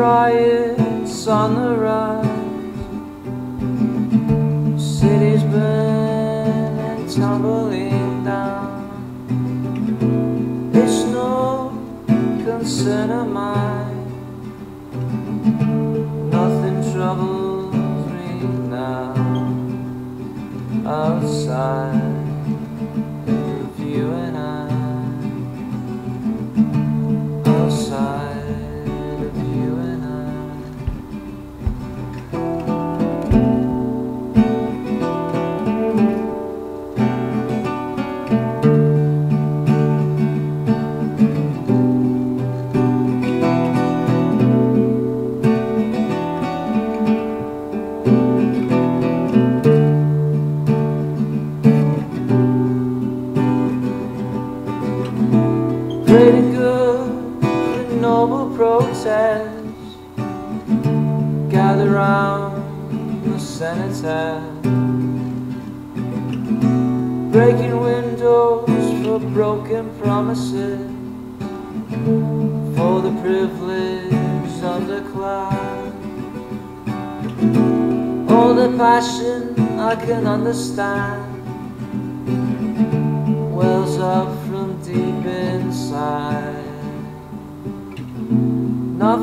riots on the rise. Cities burn and tumbling down. It's no concern of mine. Nothing troubles me now. Outside Good, the noble protest. Gather round the cenotaph. Breaking windows for broken promises. For the privilege of the class. All the passion I can understand wells up from deep inside.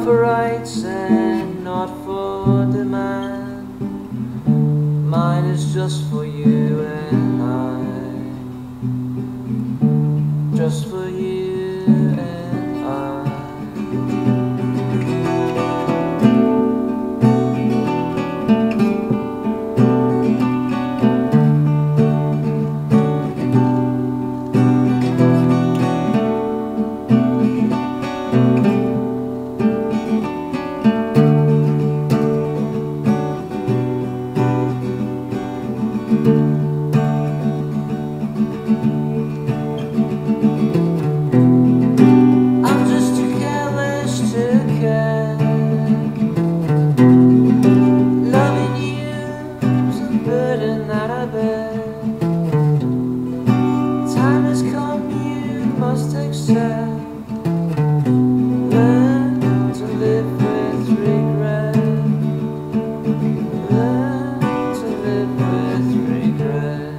For rights and not for demand. Mine is just for you and I. Just for you regret.